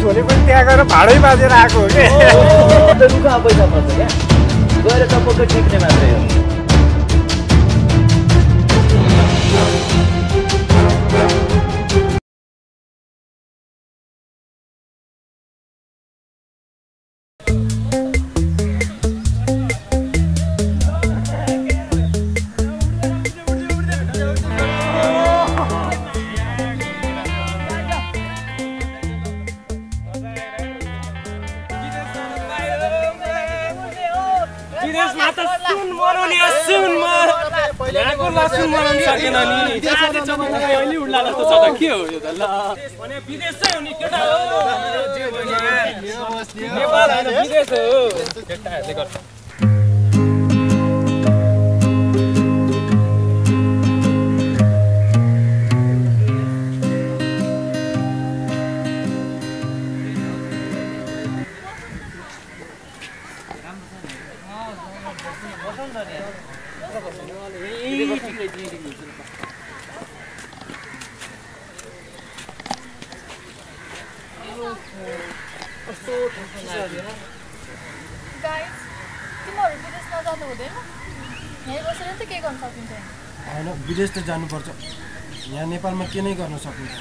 छोरी पनि त्यहाँ गएर भाडै बाजेर आएको हो कि? रुखा पैसा पर्छ क्या। गएर टपक्क टिप्ने मात्रै हो। त सुन यहाँको लसुन सकेन नि आज जमाना अहिले उड्ला जस्तो छ त के हो यो त ल भने विदेश चाहिँ हो नि केटा हो नेपाल होइन विदेश. हो केटाहरूले गर्छ होइन विदेश त जानुपर्छ यहाँ नेपालमा के नै गर्न सकिन्छ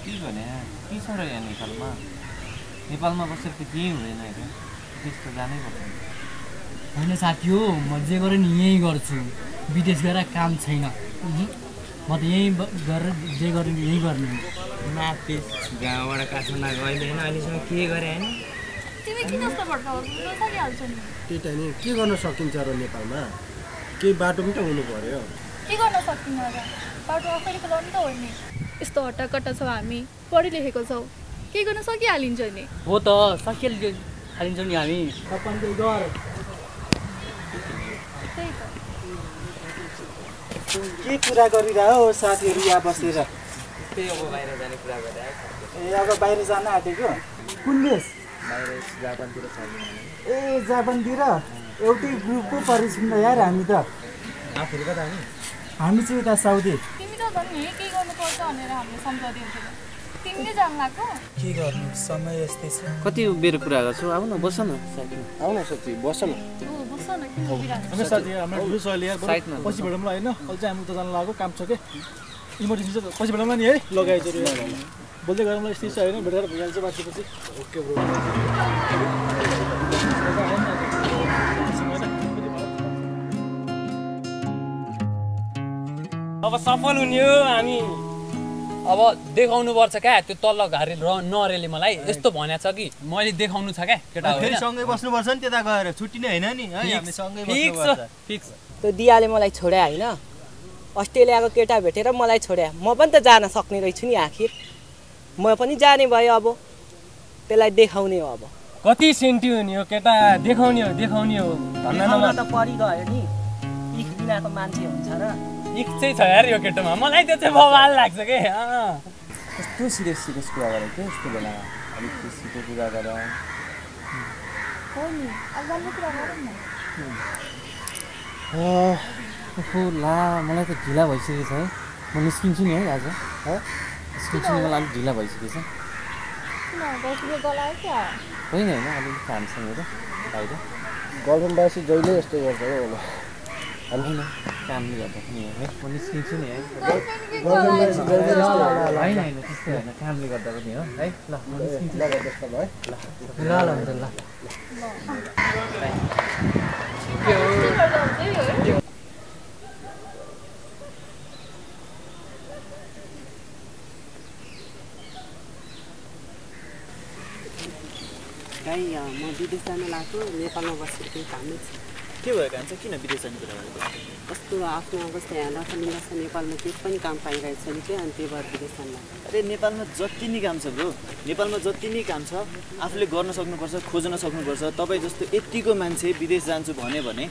के भने के छ र यहाँ नेपालमा नेपालमा बसेर त केही हुँदैन विदेश त जानै पर्छ होइन साथी हो म जे गरेँ नि यहीँ गर्छु विदेश गएर काम छैन। म त यहीँ गरेर जे गरेँ नि यहीँ गर्ने। माथिस गाउँबाट काठमाडौँ गहिले होइन अहिलेसम्म के गरे होइन? त्यही त नि के गर्न सकिन्छ र नेपालमा? केही बाटो पनि त हुनु पर्यो। के गर्न सक्दिनँ र? बाटो आफैले खुलाउनु त हो नि। यस्तो हट्टाकट्टा छौँ हामी पढि लेखेको छौँ। के गर्न सकिहालिन्छ नि। हो त सकिहाल्छ हालिन्छौँ नि हामी त्यही त के कुरा गरिरह हो साथीहरू यहाँ बसेर? त्यही अब बाहिर जाने कुरा गरे ए अब बाहिर जान आँटेको? कुन देश? बाहिर जापानतिर छ ए जापानतिर? एउटै ग्रुपको परिछौँ त यार हामी त। हामी। चाहिँ उता साउदी। के नै गर्नु? समय यस्तै छ। कति बेर कुरा गर्छौ? आऊ न बस न आउन साथी बस न। हो बस्छ न किन उभिरहेको हामी साथी हाम्रो ठुलो सहिले यार साइडमा पछि भेटौँ ल होइन? अहिले चाहिँ हामी त जानु लागेको काम छ कि? इमर्जेन्सी छ पछि भेटौँ नि है? लगाएछ बोल्दै गरौँ ल यस्तै छ होइन? भेटेर भइहाल्छ बाँचेपछि ओके ब्रो। अब सफल हुने हो हामी। अब देखाउनु पर्छ क्या? त्यो तल्लो घारी र नरेले मलाई यस्तो भनेको छ कि मैले देखाउनु छ क्या? केटा हो फेरि होइन? सँगै बस्नुपर्छ नि त्यता गएर छुट्टी नै होइन नि। है हामी सँगै फिक्स। बस्नुपर्छ छ, फिक्स। त्यो दियाले मलाई छोड्या होइन। अस्ट्रेलियाको केटा भेटेर मलाई छोड्या। म पनि त जान सक्ने रहेछु नि आखिर। म पनि जाने भयो अब। त्यसलाई देखाउने हो अब। कति सेन्टी हुने हो केटा? देखाउने हो देखाउने हो। त परिगयो नि। बिनाको मान्छे हुन्छ र। इक चाहिँ छ यार यो केटामा। मलाई त्यो चाहिँ बवाल लाग्छ के? अँ। कस्तो सिरियस सिरियस कुरा गरेको थियो यस्तो बेलामा अलिक खुसीको कुरा गर। गरौँ ओहो ला मलाई त ढिला भइसकेको छ है। म निस्किन्छु नि है आज। है? निस्किन्छु नि मलाई अलिक ढिला भइसकेको छ होइन होइन काम छ मेरो बाहिर। गर्लफ्रेन्ड बासी जहिले यस्तो गर्छ हो होला। होइन कामले गर्दा पनि हो म निस्किन्छु नि है होइन होइन त्यस्तो होइन कामले गर्दा पनि हो है ल म निस्किन्छु ल ल हुन्छ ल म विदेश जान लाग्छु नेपालमा बसेर केही कामै छ के भएको हुन्छ किन विदेश जाने कुरा गरेको कस्तो आफ्नो अवस्था यहाँ छ नेपालमा केही पनि काम पाइरहेको छैन कि अनि त्यही भएर विदेश जान अरे नेपालमा जति नै काम छ ब्रो नेपालमा जति नै काम छ आफूले गर्न सक्नुपर्छ खोज्न सक्नुपर्छ तपाईँ जस्तो यतिको मान्छे विदेश जान्छु भन्यो भने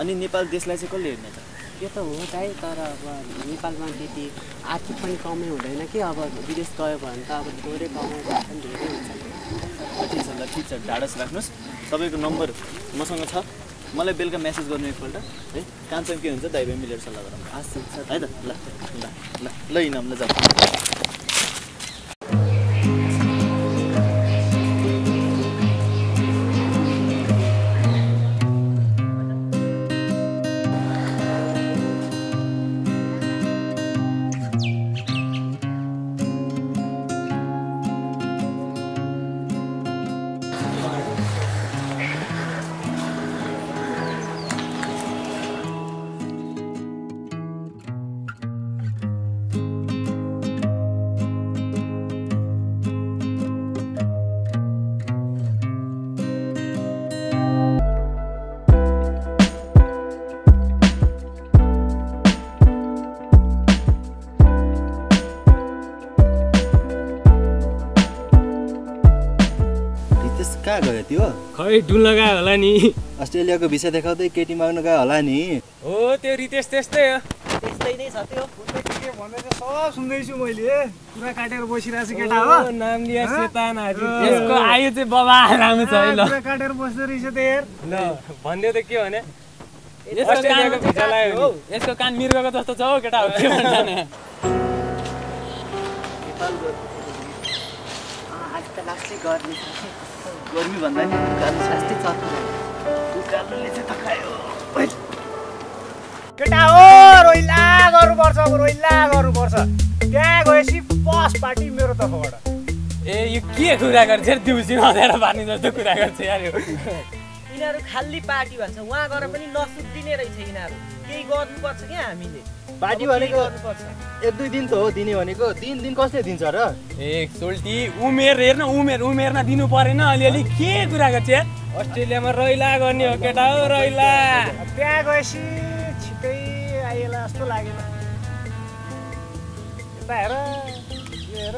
अनि नेपाल देशलाई चाहिँ कसले हेर्ने त त्यो त हो गाई तर अब नेपालमा त्यति आर्थिक पनि कमै हुँदैन कि अब विदेश गयो भने त अब थोरै कमाइ पनि धेरै हुन्छ ठिक छ ल ठिक छ ढाडस राख्नुहोस् तपाईँको नम्बर मसँग छ मलाई बेलुका मेसेज गर्नु एकपल्ट है? कामसँग के हुन्छ दाइ भाइ मिलेर सल्लाह गरौँ। हुन्छ है त? ल ल ल ल इनाम ल जाऊ। गयो त्यो खै डुल्न गयो होला नि। अस्ट्रेलियाको भिसा देखाउँदै केटी माग्नु गयो होला नि। हो त्यो रितेश त्यस्तै हो। त्यस्तै नै छ त्यो। के भन्दैछ सब सुन्दैछु मैले। कुरा काटेर बसिरहेको छु केटा हो। ओ, नाम लिया सेतान यसको आयु चाहिँ बबा राम्रो छ है ल। कुरा काटेर बस्दो रहेछ त यार ल भनिदियो त के भने। अस्ट्रेलियाको भिसा लगायो नि। यसको कान मिर्गको जस्तो छ हौ केटा हो। के भन्छ गर्मी भन्दा नि उकालो लास्टै चर्को उकालोले चाहिँ खायो केटा हो रोइला गर्नुपर्छ रोइला गर्नुपर्छ त्यहाँ गएपछि बस पार्टी मेरो तर्फबाट ए यो के कुरा गर्छ यार दिउँसी नदेर पार्ने जस्तो कुरा गर्छ यार यो यिनीहरू खाली पार्टी भन्छ उहाँ गएर पनि नसुधिने रहेछ यिनीहरू केही गर्नुपर्छ क्या हामीले पार्टी भनेको एक दुई दिन त हो दिने भनेको। दिन दिन कसले दिन्छ र? ए सोल्टी उमेर हेर्न उमेर उमेरमा दिनु परेन। अलिअलि के कुरा गर्छ अस्ट्रेलियामा रैला गर्ने हो केटा हो रैला। त्यहाँ गएपछि छिटै आइएला जस्तो लागेन। यता हेर हेर।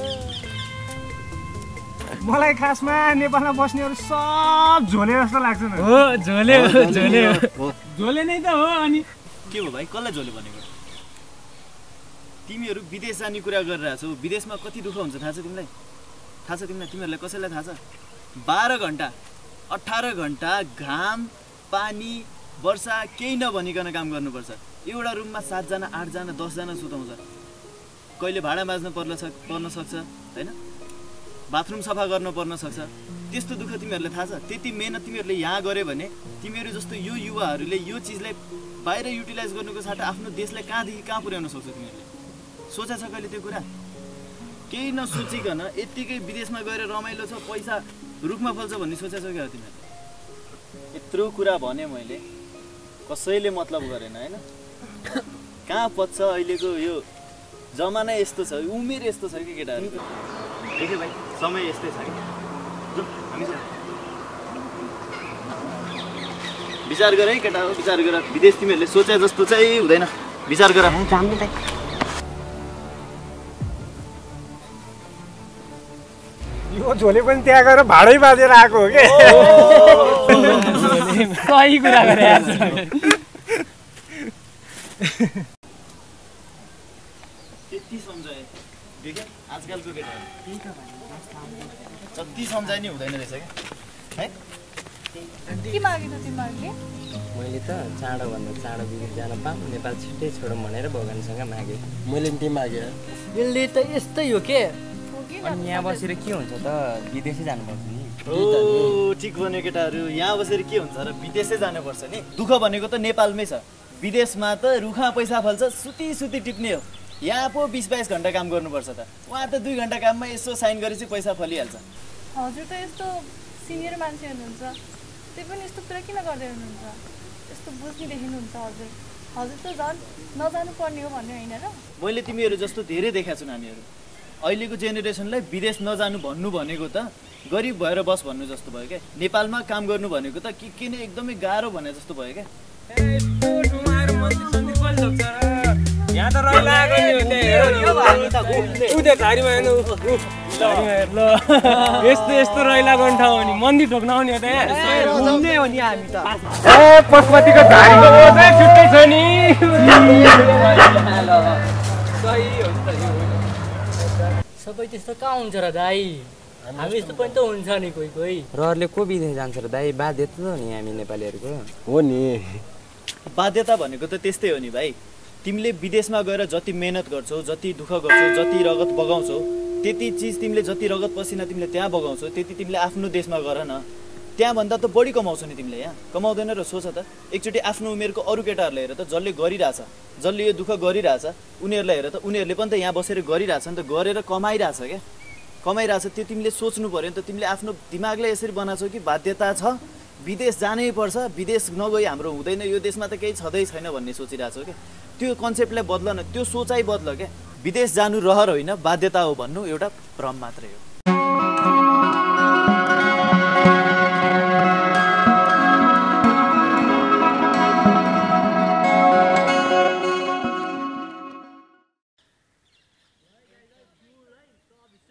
मलाई खासमा नेपालमा बस्नेहरू सब झोले जस्तो लाग्छ न। हो झोले झोले झोले नै त हो अनि के हो भाइ कसलाई झोले भनेको? तिमीहरू विदेश जाने कुरा गरिरहेछौ विदेशमा कति दुःख हुन्छ? थाहा छ तिमीलाई? थाहा छ तिमीलाई? तिमीहरूलाई कसैलाई थाहा छ? बाह्र घन्टा अठार घन्टा घाम पानी वर्षा केही नभनिकन काम गर्नुपर्छ। एउटा रुममा सातजना आठजना दसजना सुताउँछ। कहिले भाडा माझ्न पर्न सक् पर्न सक्छ होइन? बाथरुम सफा गर्न पर्न सक्छ। त्यस्तो दुःख तिमीहरूलाई थाहा छ? त्यति मेहनत तिमीहरूले यहाँ गऱ्यो भने तिमीहरू जस्तो यो युवाहरूले यो चिजलाई बाहिर युटिलाइज गर्नुको साथ आफ्नो देशलाई कहाँदेखि कहाँ पुर्याउन सक्छौ तिमीहरूले? सोचा छ कहिले त्यो कुरा। केही नसोचिकन यत्तिकै विदेशमा गएर रमाइलो छ पैसा रुखमा फल्छ भन्ने सोचा छ क्या हो तिमीहरूले यत्रो कुरा भने मैले कसैले मतलब गरेन होइन? कहाँ पच्छ अहिलेको यो जमाना यस्तो छ उमेर यस्तो छ कि केटाहरू? देख्यो भाइ समय यस्तै छ कि? हामी। विचार गर है केटा हो विचार गर। विदेश तिमीहरूले सोचे जस्तो चाहिँ हुँदैन। विचार गर। झोले पनि त्यहाँ गएर भाडै बाँधेर आएको हो कि? सही कुरा गरे यार त्यति सम्झाए। आजकलको केटाहरू जति सम्झाए नि हुँदैन रहेछ क्या है? मैले त चाँडोभन्दा चाँडो विदेश जान पाऊँ नेपाल छिट्टै छोडौँ भनेर भगवान्सँग मागेँ। मैले पनि त्यही मागेँ। यसले त यस्तै हो कि? अनि यहाँ बसेर के हुन्छ त? विदेशै जानुपर्छ नि। ओ ठिक भन्यो केटाहरू। यहाँ बसेर के हुन्छ र विदेशै जानुपर्छ नि? दुःख भनेको त नेपालमै छ। विदेशमा त रुखा पैसा फल्छ सुती सुती टिप्ने हो। यहाँ पो बिस बाइस घन्टा काम गर्नुपर्छ त। उहाँ त दुई घन्टा काममा यसो साइन गरेपछि पैसा फलिहाल्छ। हजुर त यस्तो सिनियर मान्छे हुनुहुन्छ। त्यही पनि यस्तो कुरा किन गर्दै हुनुहुन्छ? यस्तो बुझ्ने देखिनुहुन्छ हजुर। हजुर त झन् नजानु पर्ने हो भन्ने होइन र। मैले तिमीहरू जस्तो धेरै देखाएको छु नानीहरू। अहिलेको जेनेरेसनलाई विदेश नजानु भन्नु भनेको त गरिब भएर बस भन्नु जस्तो भयो क्या? नेपालमा काम गर्नु भनेको त के के नै एकदमै गाह्रो भने जस्तो भयो क्या? यस्तो यस्तो। रैला गर्ने ठाउँ हो नि मन्दिर ठोक्न आउने हो त। यहाँ सबै त्यस्तो कहाँ हुन्छ र दाई? हामी यस्तो पनि त हुन्छ नि कोही कोही। रहरले को विदेश जान्छ र दाइ बाध्यता त हो नि हामी नेपालीहरूको। हो नि। बाध्यता भनेको त त्यस्तै हो नि भाइ। तिमीले विदेशमा गएर जति मेहनत गर्छौ जति दुःख गर्छौ जति रगत बगाउँछौ त्यति चिज तिमीले जति रगत पसिना तिमीले त्यहाँ बगाउँछौ त्यति तिमीले आफ्नो देशमा गर न। त्यहाँभन्दा त बढी कमाउँछौ नि तिमीले यहाँ? कमाउँदैन र सोच त। एकचोटि आफ्नो उमेरको अरू केटाहरूलाई हेर त जसले गरिरहेछ जसले यो दुःख गरिरहेछ उनीहरूलाई हेर त उनीहरूले पनि त यहाँ बसेर गरिरहेछ नि त गरेर कमाइरहेछ क्या? कमाइरहेछ त्यो तिमीले सोच्नु पऱ्यो नि त तिमीले आफ्नो दिमागलाई यसरी बनाएको कि बाध्यता छ? विदेश जानै पर्छ विदेश नगई हाम्रो हुँदैन यो देशमा त केही छँदै छैन भन्ने सोचिरहेको छौ क्या? त्यो कन्सेप्टलाई बदल न त्यो सोचाइ बदल क्या? विदेश जानु रहर होइन बाध्यता हो भन्नु एउटा भ्रम मात्रै हो।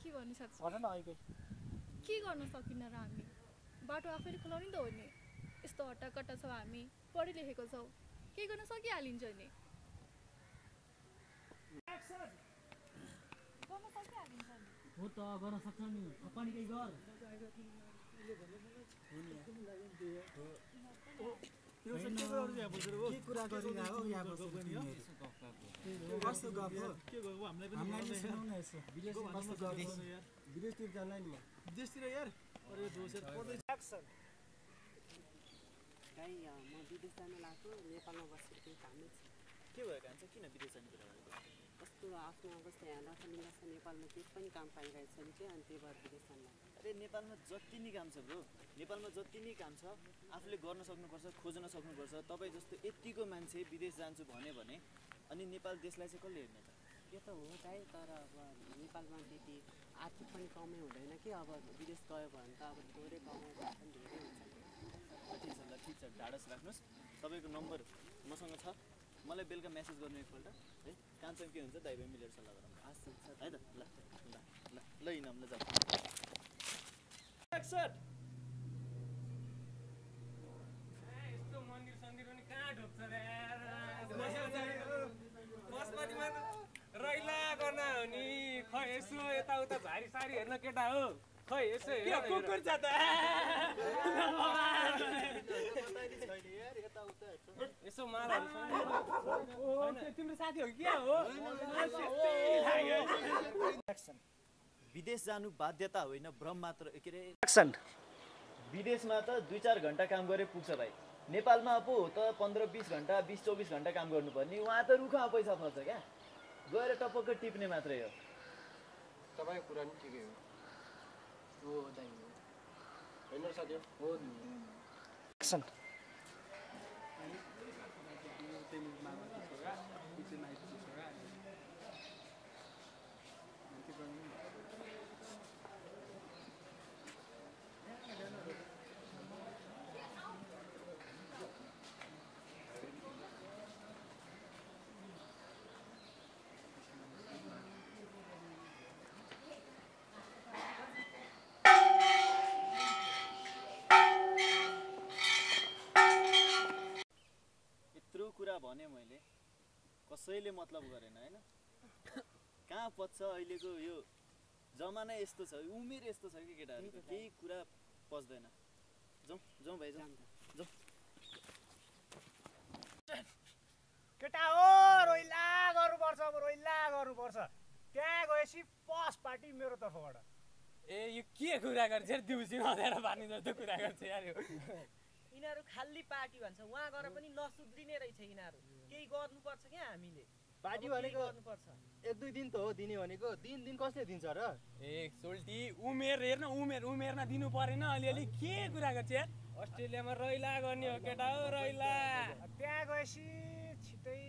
के गर्नु सक्छ भन न अहिले। के गर्न सकिनँ र हामी? बाटो आफैले खुलाउने त हो नि। यस्तो हट्टाकट्टा छौँ हामी। पढि लेखेको छौँ। के गर्न सकिहालिन्छ नि। गर्न सकिहालिन्छ नि। हो त गर्न सक्छ नि। पनि केही गर विदेशतिर यार? भाइ म विदेश जान लाग्छु नेपालमा बसेर केही कामै छ। के भयो कान्छ? किन विदेश जाने कुरा कस्तो आफ्नो अवस्था यहाँ नेपालमा केही पनि काम पाइरहेको छैन कि अनि त्यही भएर विदेश जान लाग्छु अरे नेपालमा जति नै काम छ ब्रो नेपालमा जति नै काम छ आफूले गर्न सक्नुपर्छ खोज्न सक्नुपर्छ। तपाईँ जस्तो यतिको मान्छे विदेश जान्छु भन्यो भने अनि नेपाल देशलाई चाहिँ कसले हेर्ने त? त्यो त हो दाइ तर अब नेपालमा त्यति आर्थिक पनि कमै हुँदैन कि। अब विदेश गयो भने त अब थोरै कमाइ पनि धेरै हुन्छ। ल, ठिक छ ल ठिक छ। ढाडस राख्नुहोस्। तपाईँको नम्बर मसँग छ। मलाई बेलुका मेसेज गर्नु एकपल्ट है? कहाँसम्म के हुन्छ दाइ भाइ मिलेर सल्लाह गरौँ हुन्छ है त ल ल ल ल इनाम ल जाऊ यस्तो मन्दिर सन्दिर पनि कहाँ ढोक्छ रे यार? बसमतीमा त रैला गर्न हो नि खै यसो यताउता झारी सारी हेर्न केटा हो खै यसो कुकुर छ त यसो। तिम्रो साथी हो क्या हो? विदेश जानु बाध्यता होइन भ्रम मात्र के अरे? एक्सन विदेशमा त दुई चार घन्टा काम गरे पुग्छ भाइ। नेपालमा पो हो त पन्ध्र बिस घन्टा बिस चौबिस घन्टा काम गर्नुपर्ने। उहाँ त रुखमा पैसा फल्छ क्या। गएर टपक्क टिप्ने मात्रै हो। तपाईँको कुरा नि ठिकै हो। हो दाइ हो होइन र भने मैले कसैले मतलब गरेन होइन? कहाँ पच्छ अहिलेको यो जमाना यस्तो छ उमेर यस्तो छ कि केटाहरूको? केही कुरा पच्दैन। जाउँ जाउँ भाइ जाउँ जाउँ केटा हो रोइला गर्नुपर्छ अब रोइला गर्नुपर्छ। त्यहाँ गएपछि पस पार्टी मेरो तर्फबाट। ए यो के कुरा गर्छ? यार दिउँसी नदेर पानी जस्तो कुरा गर्छ यार यो। यिनीहरू खाली पार्टी भन्छ। उहाँ गएर पनि नसुध्रिने रहेछ यिनीहरू। केही गर्नुपर्छ क्या हामीले? पार्टी भनेको गर्नुपर्छ। एक दुई दिन त हो दिने भनेको। दिन दिन कसले दिन्छ र? ए सोल्टी उमेर हेर्न उमेर उमेरमा दिनु परेन। अलिअलि के कुरा गर्छ यार? अस्ट्रेलियामा रैला गर्ने हो केटा हो रैला। त्यहाँ गएपछि छिटै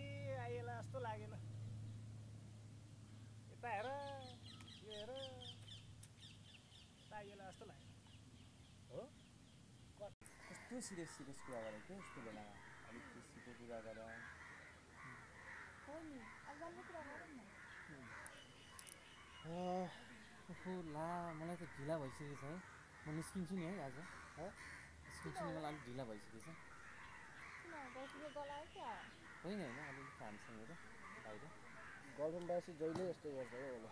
आइएला जस्तो लागेन। यता हेर यो हेर। यता आइएला जस्तो लाग्यो कस्तो सिरियस सिरियस कुरा गरेँ क्या यस्तो बेलामा अलिक खुसीको कुरा गर हो ओहो ला मलाई त ढिला भइसकेको छ है म निस्किन्छु नि है आज है निस्किन्छु नि मलाई अलिक ढिला भइसकेको छ होइन होइन अलिक काम छ मेरो बाहिर बासी जहिले यस्तो गर्छ क्या होला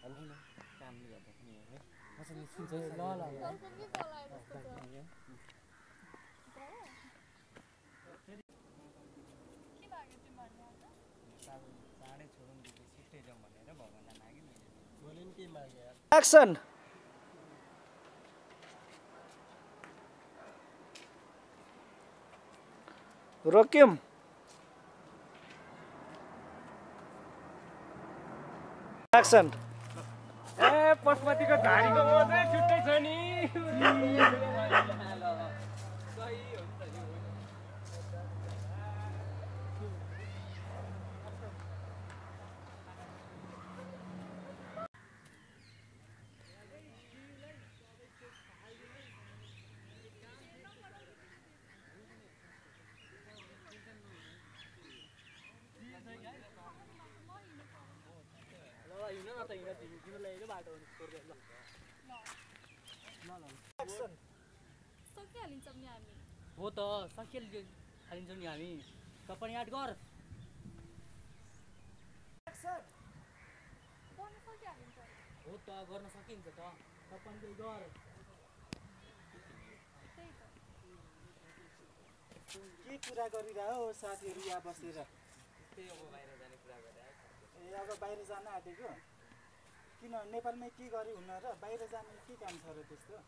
होइन कामले गर्दा पनि हो है म चाहिँ निस्किन्छु है ल ल गर्लफ्रेन्डकै गलायो जस्तो छ के लाग्यो तिमीहरूले आज चाँडै छोडौँ दिदी छिट्टै जाउँ भनेर भगवान्लाई मागेँ मैले एक्सन रोक्यौँ एक्सन ए पशुपतिको धारीको सकिहालिन्छौँ नि हामी हो त सकिहाल्यो हालिन्छौँ नि हामी त पनि याद गर सकिहालिन्छ हो त गर्न सकिन्छ त त पनि केही गर के कुरा गरिरह हो साथीहरू यहाँ बसेर अब बाहिर जाने कुरा गरेर ए अब बाहिर जान आँटेको किन नेपालमै के गरी हुन र बाहिर जाने के काम छ र त्यस्तो?